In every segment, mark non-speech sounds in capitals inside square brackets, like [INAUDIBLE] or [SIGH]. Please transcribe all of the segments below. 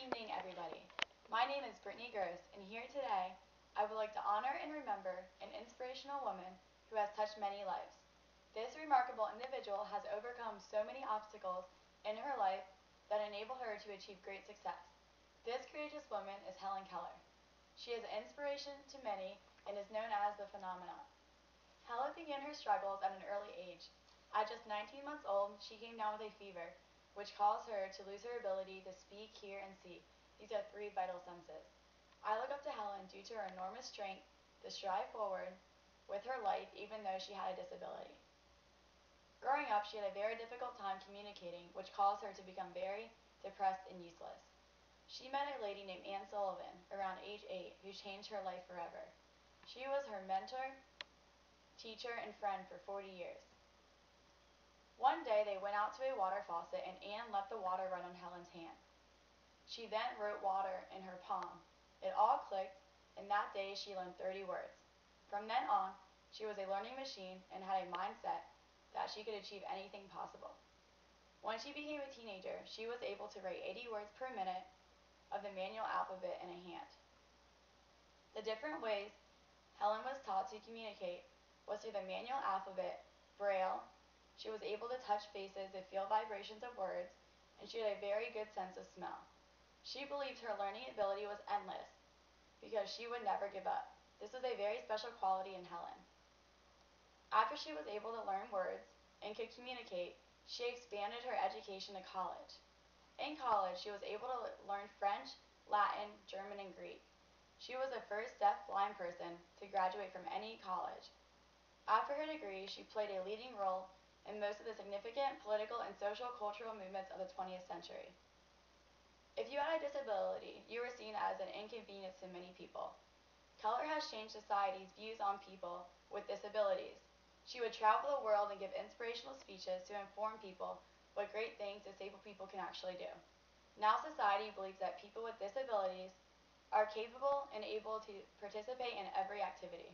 evening, everybody. My name is Brittany Gross, and here today I would like to honor and remember an inspirational woman who has touched many lives. This remarkable individual has overcome so many obstacles in her life that enable her to achieve great success. This courageous woman is Helen Keller. She is an inspiration to many and is known as the phenomenon. Helen began her struggles at an early age. At just 19 months old, she came down with a fever, which caused her to lose her ability to speak, hear, and see. These are three vital senses. I look up to Helen due to her enormous strength to strive forward with her life even though she had a disability. Growing up, she had a very difficult time communicating, which caused her to become very depressed and useless. She met a lady named Anne Sullivan around age 8 who changed her life forever. She was her mentor, teacher, and friend for 40 years. One day they went out to a water faucet and Anne let the water run on Helen's hand. She then wrote water in her palm. It all clicked, and that day she learned 30 words. From then on, she was a learning machine and had a mindset that she could achieve anything possible. When she became a teenager, she was able to write 80 words per minute of the manual alphabet in a hand. The different ways Helen was taught to communicate was through the manual alphabet, Braille, she was able to touch faces and feel vibrations of words, and she had a very good sense of smell. She believed her learning ability was endless because she would never give up. This was a very special quality in Helen. After she was able to learn words and could communicate, she expanded her education to college. In college, she was able to learn French, Latin, German, and Greek. She was the first deaf-blind person to graduate from any college. After her degree, she played a leading role in most of the significant political and social cultural movements of the 20th century. If you had a disability, you were seen as an inconvenience to many people. Keller has changed society's views on people with disabilities. She would travel the world and give inspirational speeches to inform people what great things disabled people can actually do. Now society believes that people with disabilities are capable and able to participate in every activity.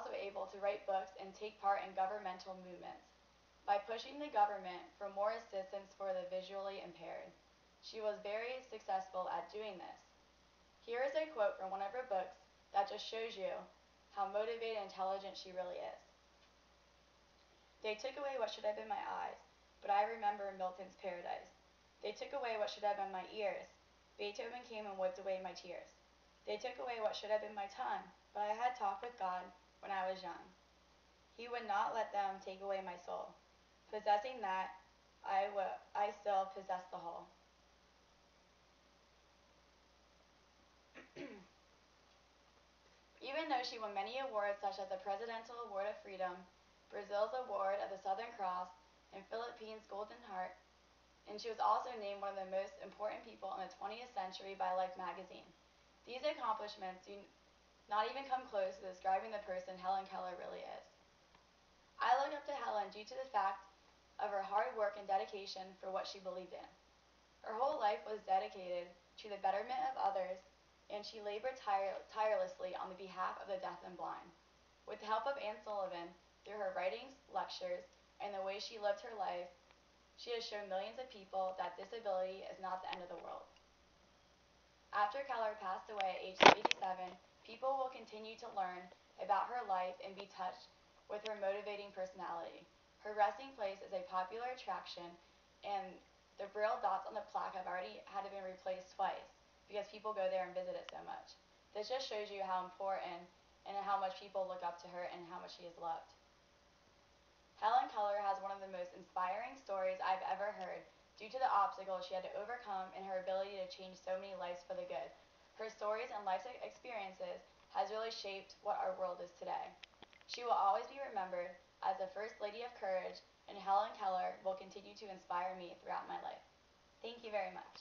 Also able to write books and take part in governmental movements by pushing the government for more assistance for the visually impaired. She was very successful at doing this. Here is a quote from one of her books that just shows you how motivated and intelligent she really is. They took away what should have been my eyes, but I remember Milton's paradise. They took away what should have been my ears. Beethoven came and wiped away my tears. They took away what should have been my tongue, but I had talked with God when I was young. He would not let them take away my soul. Possessing that, I, I still possess the whole. [CLEARS THROAT] Even though she won many awards such as the Presidential Award of Freedom, Brazil's Award of the Southern Cross, and Philippines Golden Heart, and she was also named one of the most important people in the 20th century by Life magazine. These accomplishments not even come close to describing the person Helen Keller really is. I look up to Helen due to the fact of her hard work and dedication for what she believed in. Her whole life was dedicated to the betterment of others, and she labored tire tirelessly on the behalf of the deaf and blind. With the help of Anne Sullivan, through her writings, lectures, and the way she lived her life, she has shown millions of people that disability is not the end of the world. After Keller passed away at age 87, People will continue to learn about her life and be touched with her motivating personality. Her resting place is a popular attraction, and the braille dots on the plaque have already had to be replaced twice because people go there and visit it so much. This just shows you how important and how much people look up to her and how much she is loved. Helen Keller has one of the most inspiring stories I've ever heard due to the obstacles she had to overcome and her ability to change so many lives for the good. Her stories and life experiences has really shaped what our world is today. She will always be remembered as the First Lady of Courage, and Helen Keller will continue to inspire me throughout my life. Thank you very much.